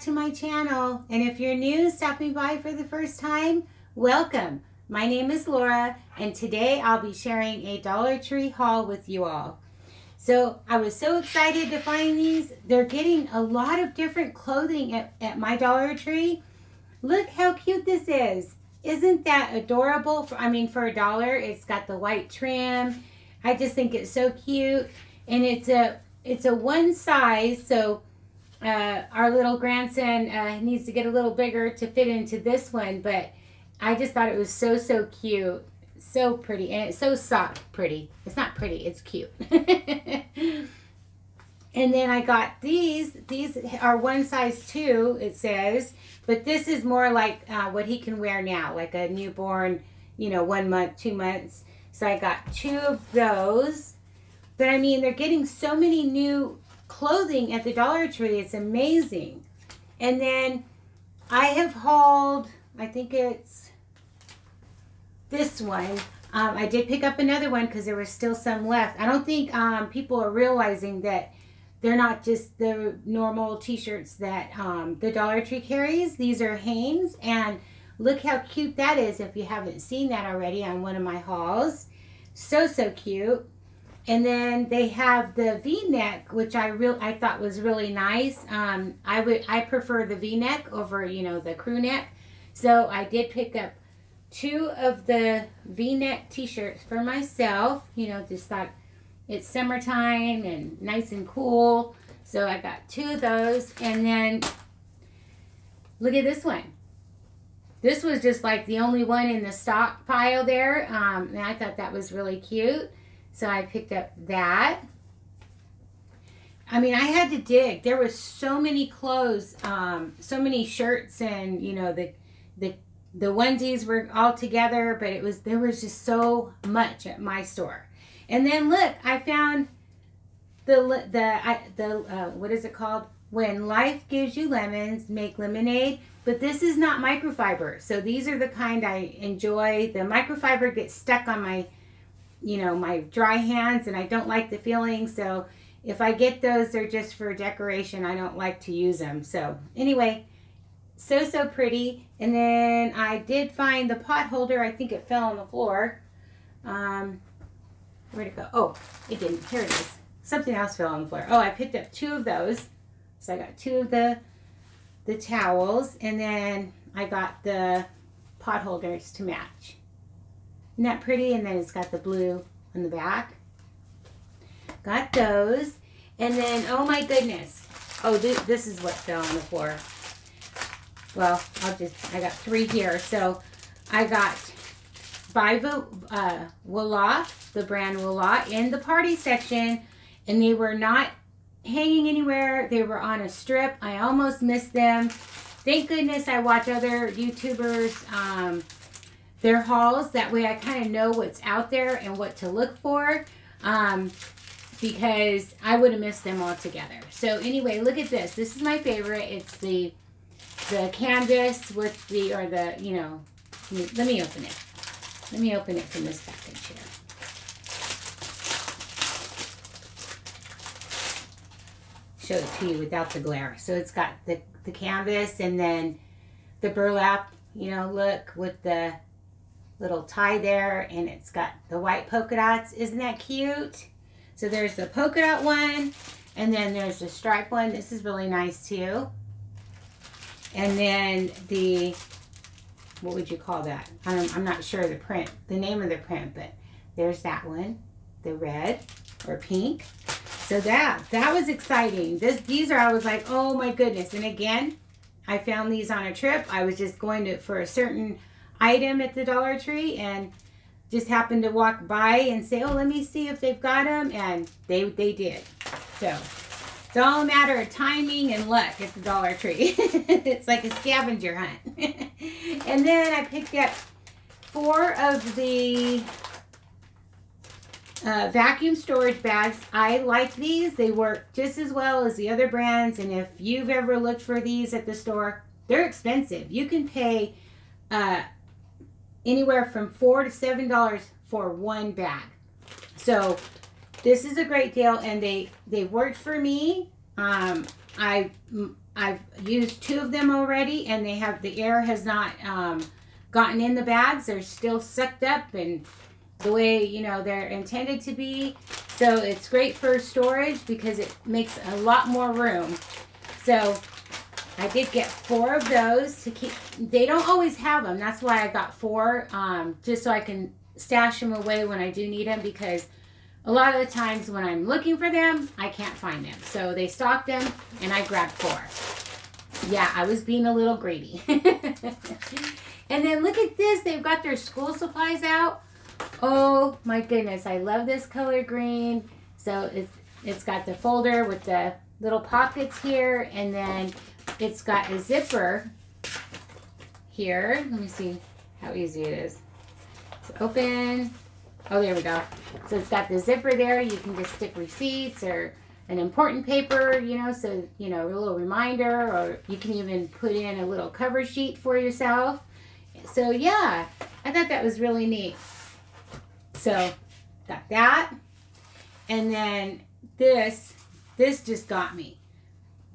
to my channel. And if you're new, stopping by for the first time, welcome. My name is Laura, and today I'll be sharing a Dollar Tree haul with you all. So I was so excited to find these. They're getting a lot of different clothing at, at my Dollar Tree. Look how cute this is. Isn't that adorable? For, I mean, for a dollar, it's got the white trim. I just think it's so cute. And it's a it's a one size, so uh, our little grandson uh, needs to get a little bigger to fit into this one, but I just thought it was so, so cute. So pretty. And it's so soft pretty. It's not pretty. It's cute. and then I got these. These are one size two, it says. But this is more like uh, what he can wear now. Like a newborn, you know, one month, two months. So I got two of those. But I mean, they're getting so many new clothing at the Dollar Tree. It's amazing. And then I have hauled, I think it's this one. Um, I did pick up another one because there was still some left. I don't think um, people are realizing that they're not just the normal t-shirts that um, the Dollar Tree carries. These are Hanes and look how cute that is if you haven't seen that already on one of my hauls. So, so cute. And then they have the V-neck, which I real I thought was really nice. Um, I would I prefer the V-neck over you know the crew neck, so I did pick up two of the V-neck T-shirts for myself. You know, just thought it's summertime and nice and cool, so I got two of those. And then look at this one. This was just like the only one in the stock pile there, um, and I thought that was really cute. So I picked up that. I mean, I had to dig. There was so many clothes, um, so many shirts, and you know the the the onesies were all together, but it was there was just so much at my store. And then look, I found the the I, the uh, what is it called? When life gives you lemons, make lemonade. But this is not microfiber, so these are the kind I enjoy. The microfiber gets stuck on my you know, my dry hands and I don't like the feeling. So if I get those, they're just for decoration. I don't like to use them. So anyway, so, so pretty. And then I did find the pot holder. I think it fell on the floor. Um, where'd it go? Oh, it didn't. Here it is. Something else fell on the floor. Oh, I picked up two of those. So I got two of the, the towels. And then I got the pot holders to match. Isn't that pretty? And then it's got the blue on the back. Got those. And then, oh my goodness. Oh, this, this is what fell on the floor. Well, I'll just, I got three here. So I got by uh, the brand Voila, in the party section. And they were not hanging anywhere. They were on a strip. I almost missed them. Thank goodness I watch other YouTubers um, their hauls. That way I kind of know what's out there and what to look for. Um, because I would have missed them altogether. So anyway, look at this. This is my favorite. It's the the canvas with the, or the, you know, let me open it. Let me open it from this package here. Show it to you without the glare. So it's got the, the canvas and then the burlap, you know, look with the little tie there and it's got the white polka dots. Isn't that cute? So there's the polka dot one and then there's the stripe one. This is really nice too. And then the, what would you call that? I'm, I'm not sure the print, the name of the print, but there's that one, the red or pink. So that, that was exciting. This, these are, I was like, oh my goodness. And again, I found these on a trip. I was just going to, for a certain item at the Dollar Tree and just happened to walk by and say, oh, let me see if they've got them. And they, they did. So it's all a matter of timing and luck at the Dollar Tree. it's like a scavenger hunt. and then I picked up four of the uh, vacuum storage bags. I like these. They work just as well as the other brands. And if you've ever looked for these at the store, they're expensive. You can pay uh, anywhere from four to seven dollars for one bag. So this is a great deal, and they they worked for me. Um, I I've used two of them already and they have, the air has not um, gotten in the bags. They're still sucked up and the way, you know, they're intended to be. So it's great for storage because it makes a lot more room. So I did get four of those to keep, they don't always have them. That's why I got four, um, just so I can stash them away when I do need them because a lot of the times when I'm looking for them, I can't find them. So they stocked them and I grabbed four. Yeah, I was being a little greedy. and then look at this. They've got their school supplies out. Oh my goodness. I love this color green. So it's, it's got the folder with the little pockets here. And then it's got a zipper here. Let me see how easy it is. So open. Oh, there we go. So it's got the zipper there. You can just stick receipts or an important paper, you know, so, you know, a little reminder, or you can even put in a little cover sheet for yourself. So, yeah, I thought that was really neat. So, got that. And then this, this just got me.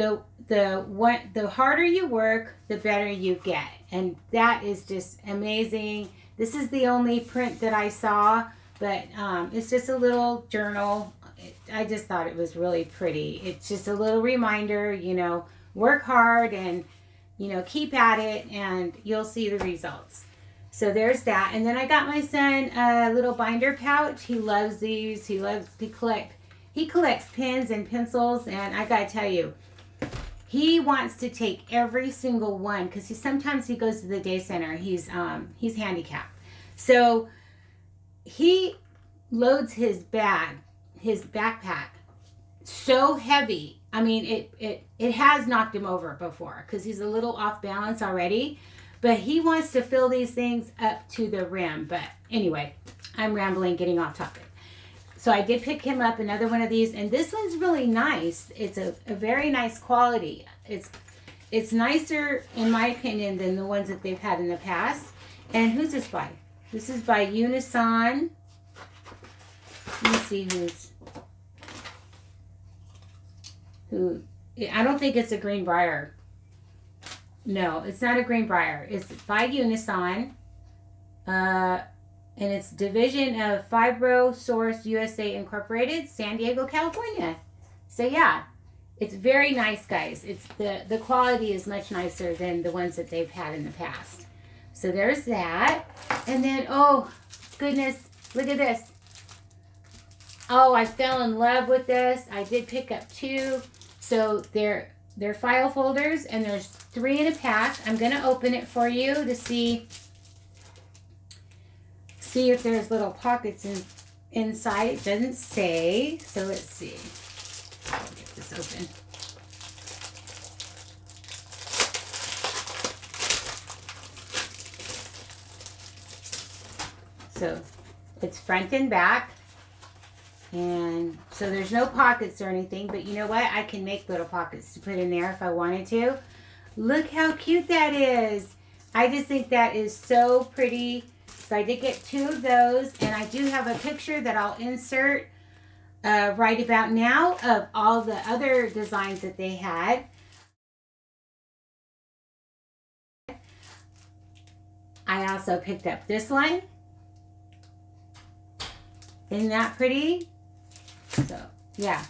The, the, the harder you work, the better you get. And that is just amazing. This is the only print that I saw but um, it's just a little journal. I just thought it was really pretty. It's just a little reminder, you know, work hard and, you know, keep at it and you'll see the results. So there's that. And then I got my son a little binder pouch. He loves these. He loves to collect. He collects pens and pencils. And I got to tell you, he wants to take every single one because he sometimes he goes to the day center. He's um he's handicapped. So he loads his bag, his backpack, so heavy. I mean, it it it has knocked him over before because he's a little off balance already. But he wants to fill these things up to the rim. But anyway, I'm rambling, getting off topic. So I did pick him up another one of these, and this one's really nice. It's a, a very nice quality. It's it's nicer, in my opinion, than the ones that they've had in the past. And who's this by? This is by Unison. Let me see who's who. I don't think it's a green Greenbrier. No, it's not a green Greenbrier. It's by Unison. Uh, and it's division of Fibro Source USA Incorporated, San Diego, California. So yeah, it's very nice, guys. It's the the quality is much nicer than the ones that they've had in the past. So there's that. And then, oh, goodness, look at this. Oh, I fell in love with this. I did pick up two. So they're, they're file folders, and there's three in a pack. I'm going to open it for you to see, see if there's little pockets in, inside. It doesn't say. So let's see. I'll get this open. So it's front and back. And so there's no pockets or anything, but you know what? I can make little pockets to put in there if I wanted to. Look how cute that is. I just think that is so pretty. So I did get two of those, and I do have a picture that I'll insert uh, right about now of all the other designs that they had. I also picked up this one. Isn't that pretty? So, yeah.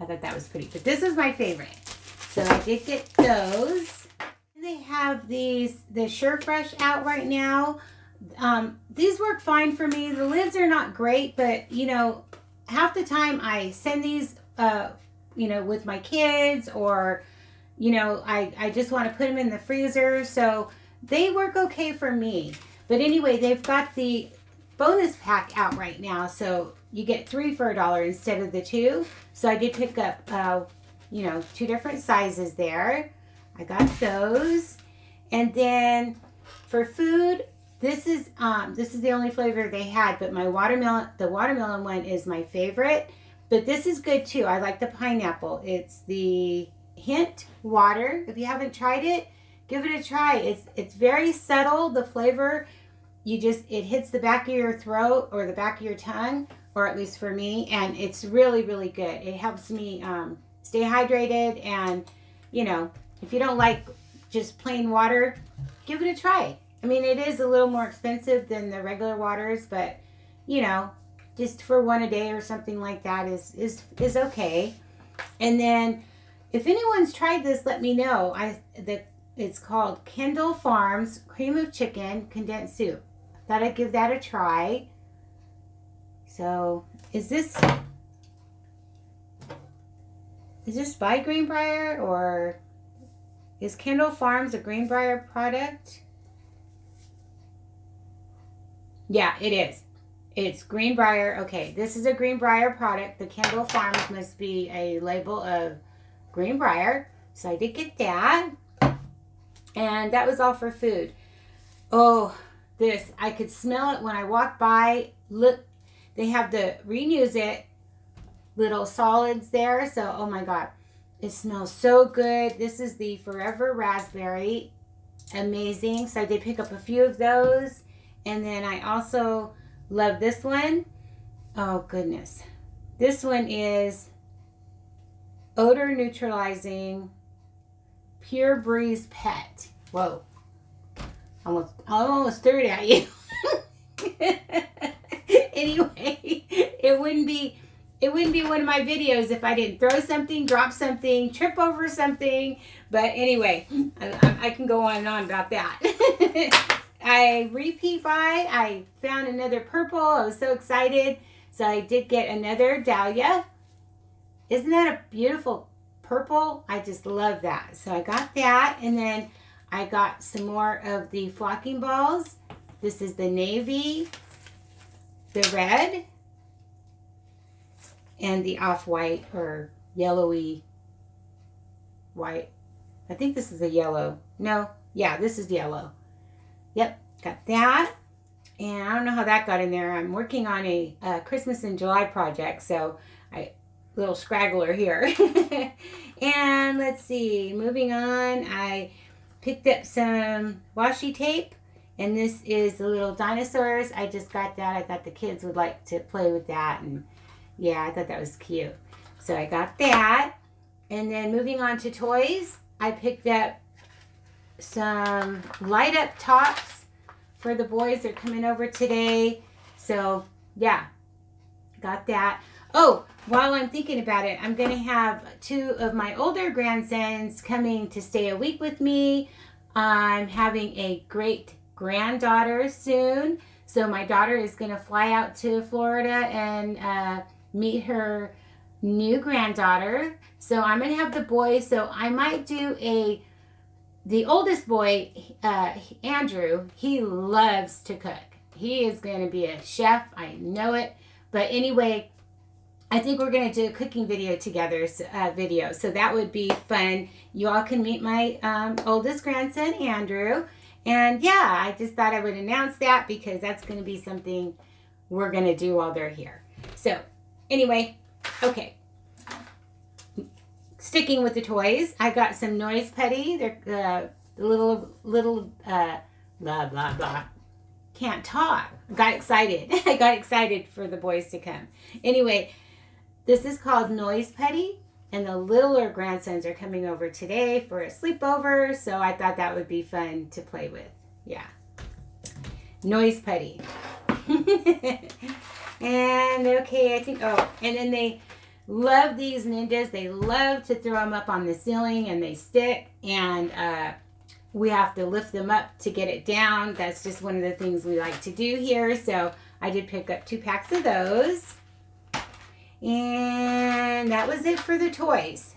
I thought that was pretty. But this is my favorite. So I did get those. They have these, the Surefresh out right now. Um, these work fine for me. The lids are not great, but, you know, half the time I send these, uh, you know, with my kids or, you know, I, I just want to put them in the freezer. So they work okay for me. But anyway, they've got the bonus pack out right now. So you get three for a dollar instead of the two. So I did pick up, uh, you know, two different sizes there. I got those. And then for food, this is um, this is the only flavor they had, but my watermelon, the watermelon one is my favorite. But this is good too. I like the pineapple. It's the Hint water. If you haven't tried it, give it a try. It's it's very subtle. The flavor you just it hits the back of your throat or the back of your tongue or at least for me and it's really really good it helps me um, stay hydrated and you know, if you don't like just plain water, give it a try. I mean, it is a little more expensive than the regular waters, but you know, just for one a day or something like that is is is okay. And then if anyone's tried this, let me know. I the it's called Kendall Farms Cream of Chicken Condensed Soup. Thought I'd give that a try. So, is this is this by Greenbrier or is Kendall Farms a Greenbrier product? Yeah, it is. It's Greenbrier. Okay, this is a Greenbrier product. The Kendall Farms must be a label of Greenbrier. So I did get that. And that was all for food. Oh, this. I could smell it when I walked by. Look, they have the Renuzit little solids there. So, oh my God. It smells so good. This is the Forever Raspberry. Amazing. So I did pick up a few of those. And then I also love this one. Oh, goodness. This one is odor neutralizing Pure Breeze Pet. Whoa. Almost, I almost threw it at you. anyway, it wouldn't be it wouldn't be one of my videos if I didn't throw something, drop something, trip over something. But anyway, I, I can go on and on about that. I repeat buy. I found another purple. I was so excited. So I did get another dahlia. Isn't that a beautiful purple? I just love that. So I got that. And then I got some more of the flocking balls. This is the navy, the red, and the off-white or yellowy white. I think this is a yellow. No, yeah, this is yellow. Yep, got that. And I don't know how that got in there. I'm working on a, a Christmas in July project, so I little scraggler here. and let's see, moving on, I picked up some washi tape. And this is the little dinosaurs. I just got that. I thought the kids would like to play with that. And yeah, I thought that was cute. So I got that. And then moving on to toys, I picked up some light up tops for the boys. They're coming over today. So yeah, got that. Oh, while I'm thinking about it, I'm going to have two of my older grandsons coming to stay a week with me. I'm having a great granddaughter soon. So my daughter is going to fly out to Florida and uh, meet her new granddaughter. So I'm going to have the boys. So I might do a, the oldest boy, uh, Andrew, he loves to cook. He is going to be a chef. I know it. But anyway, I think we're going to do a cooking video together, uh, video. So that would be fun. You all can meet my um, oldest grandson, Andrew. And yeah, I just thought I would announce that because that's going to be something we're going to do while they're here. So anyway, okay. Sticking with the toys, I got some Noise Putty. They're uh, little, little, uh, blah, blah, blah. Can't talk. Got excited. I got excited for the boys to come. Anyway, this is called Noise Putty, and the littler grandsons are coming over today for a sleepover, so I thought that would be fun to play with. Yeah. Noise Putty. and okay, I think, oh, and then they love these ninjas. They love to throw them up on the ceiling and they stick, and uh, we have to lift them up to get it down. That's just one of the things we like to do here. So I did pick up two packs of those. And that was it for the toys.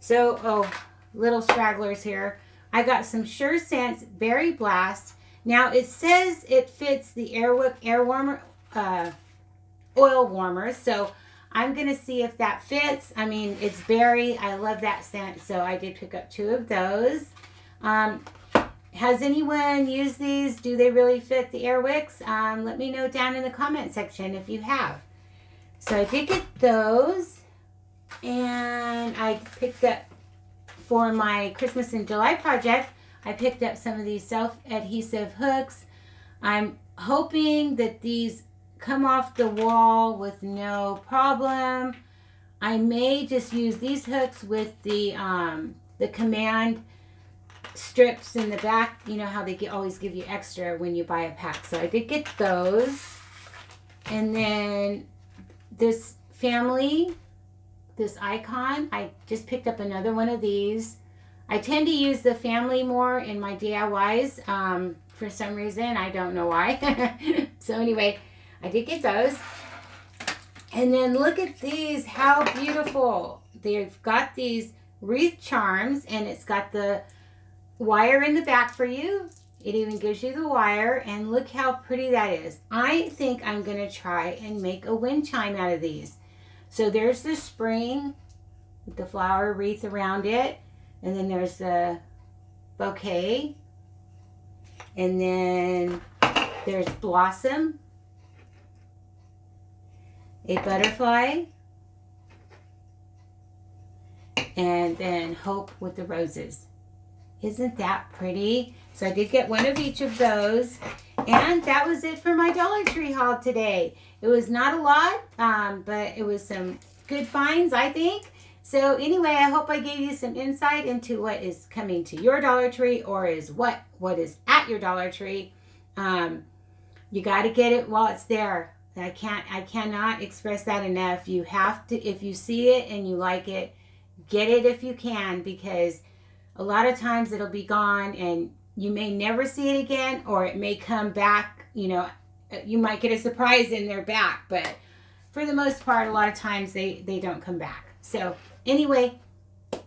So, oh, little stragglers here. I got some Sure Sense Berry Blast. Now, it says it fits the Airwick air warmer, uh, oil warmers. So, I'm going to see if that fits. I mean, it's berry. I love that scent. So, I did pick up two of those. Um, has anyone used these? Do they really fit the Airwicks? Um, let me know down in the comment section if you have. So I did get those. And I picked up for my Christmas in July project, I picked up some of these self-adhesive hooks. I'm hoping that these come off the wall with no problem. I may just use these hooks with the um, the command strips in the back. You know how they get, always give you extra when you buy a pack. So I did get those. And then this family, this icon, I just picked up another one of these. I tend to use the family more in my DIYs um, for some reason. I don't know why. so anyway, I did get those. And then look at these. How beautiful. They've got these wreath charms and it's got the wire in the back for you. It even gives you the wire and look how pretty that is. I think I'm to try and make a wind chime out of these. So there's the spring with the flower wreath around it. And then there's the bouquet. And then there's blossom. A butterfly. And then hope with the roses. Isn't that pretty? So I did get one of each of those. And that was it for my Dollar Tree haul today. It was not a lot, um, but it was some good finds, I think. So anyway, I hope I gave you some insight into what is coming to your Dollar Tree or is what what is at your Dollar Tree. Um, you got to get it while it's there. I can't I cannot express that enough. You have to if you see it and you like it, get it if you can because a lot of times it'll be gone and you may never see it again or it may come back, you know, you might get a surprise in their back, but for the most part, a lot of times they, they don't come back. So anyway,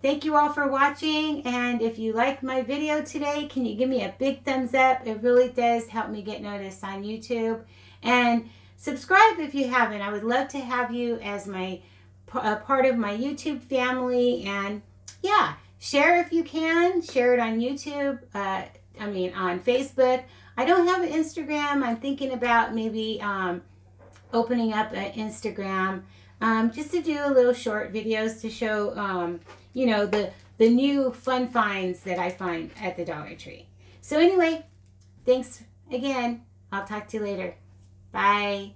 thank you all for watching. And if you like my video today, can you give me a big thumbs up? It really does help me get noticed on YouTube. And subscribe if you haven't. I would love to have you as my a part of my YouTube family. And yeah, share if you can. Share it on YouTube. Uh, I mean, on Facebook. I don't have an Instagram. I'm thinking about maybe um, opening up an Instagram um, just to do a little short videos to show, um, you know, the, the new fun finds that I find at the Dollar Tree. So anyway, thanks again. I'll talk to you later. Bye.